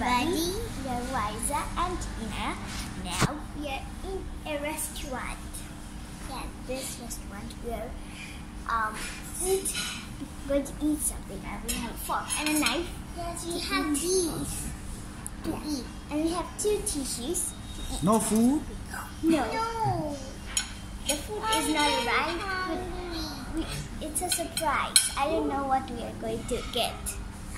everybody. We are Waiza and Tina. Now we are in a restaurant. Yeah, this restaurant we are um eat going to eat something. And we have a fork and a knife. Yes, we have these to eat, and we have two tissues. No food? No. No. The food is not arrived, but we, it's a surprise. I don't know what we are going to get.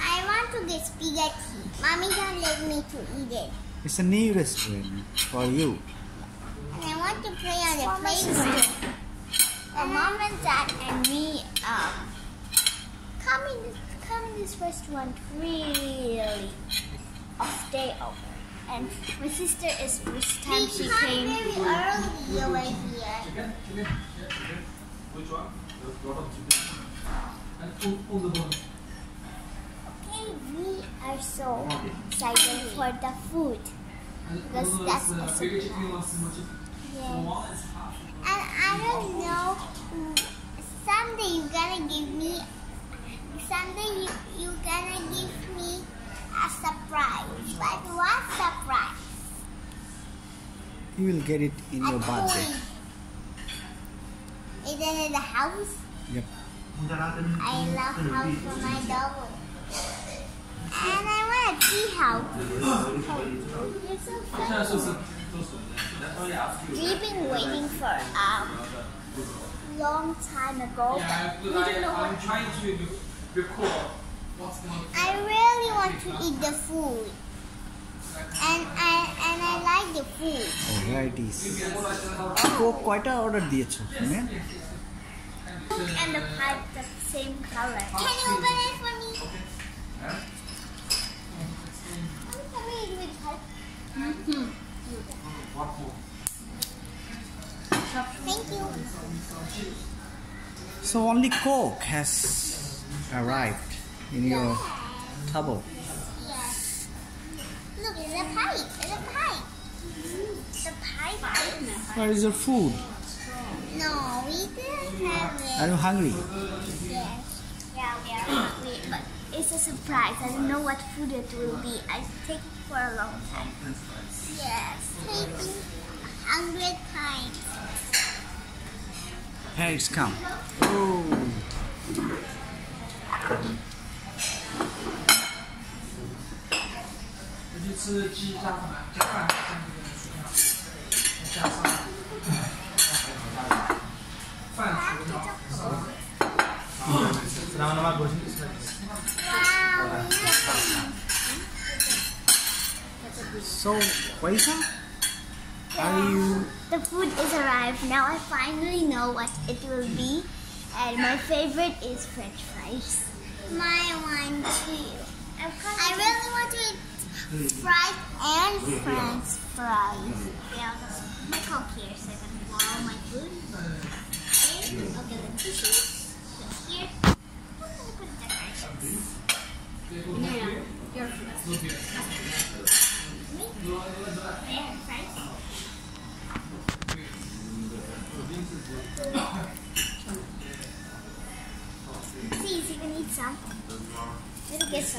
I want to get spaghetti. Mommy don't let me to eat it. It's a new restaurant for you. And I want to play on the playground. Uh, Mom and Dad and me um, come in this, come in this restaurant really a stay over. And my sister is first time she came. very early over here. Okay, we are so excited for the food. Because that's a surprise. Yes. And I don't know, someday you're gonna give me, someday you, you're gonna give me a surprise. But what surprise? You will get it in your a birthday. toy. Is it in the house? Yep. I love house for my dog. And I want a tea house. You're so funny. We've been waiting for a long time ago, but we don't know what. trying to record what's going on. I really want to eat the food, and I and I like the food. Varieties. Coke কয়টা order দিয়েছো তুমি Cook and the pipe the same color. Can you open it for me? Thank you. So only coke has arrived in your table. Yes. Look, it's a pie. It's a pipe. The pie. Where is your food? No, we didn't have it. Are you hungry? Yes. Yeah, we are it's a surprise. I don't know what food it will be. I take it for a long time. Yes, taking hundred times. Here it's come. Oh. So, Waiza? Are you... The food is arrived. Now I finally know what it will be. And my favorite is french fries. My one too. I really want to eat fries and french fries. Yeah, my coke here so I can borrow my food. Okay, okay the tissue.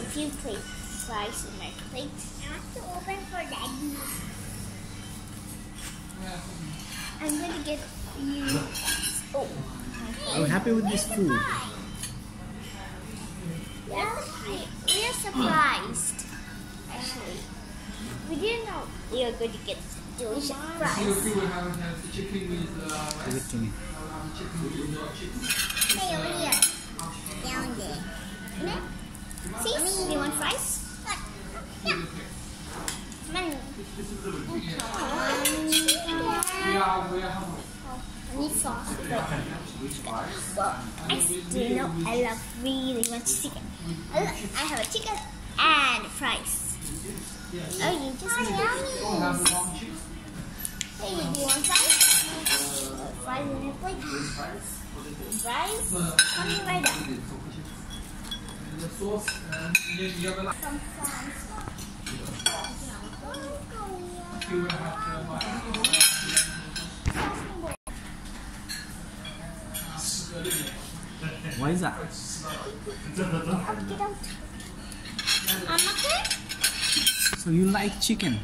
We'll get some few plates, slice in my plate. I want to open for daddy. I'm gonna get you. Oh. are you happy with this food? Yeah, we are surprised. Actually, we didn't know we were going to get delicious You fries. you will have have the chicken with uh, Give it to me. chicken with uh. Hey, over here. Down there. No? See? Do you want fries? Yeah. Come on. We are we are hungry. I need sauce. Well, I still know I love really much chicken. I love- I have a chicken and fries. Oh, you just yummy. Have one chicken. Hey, do you want fries? Fries in your plate. Fries? Coming right up. The sauce and you you have a fries. you will have to buy. Out. I'm okay? So you like chicken?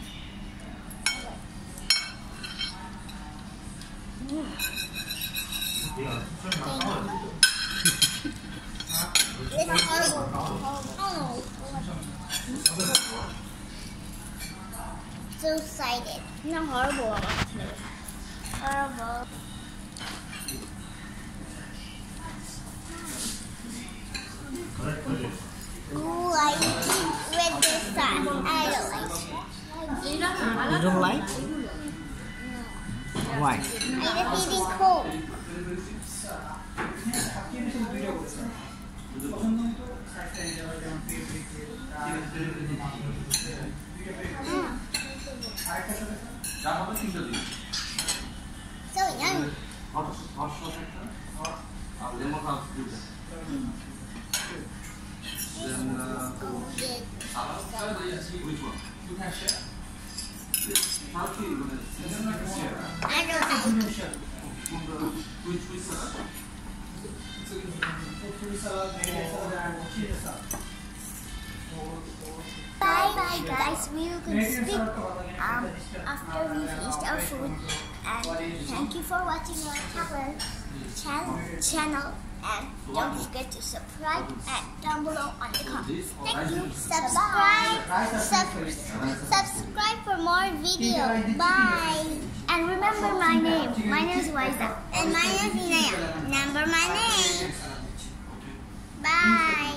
It's horrible. Oh so excited. Not know horrible I want. Horrible. Ooh, I eat red this time. I don't like it. You don't like? No. Why? I'm just eating cold. Mm -hmm. So yummy. Good. I don't like Bye bye guys. We will speak um, after we finish our food. And thank you for watching our channel, channel, channel. And don't forget to subscribe and down below on the comments. Thank you. Subscribe. Sub, subscribe for more videos. Bye. And remember my name. My name is Waiza. And my name is Inaya. Remember my name. Bye.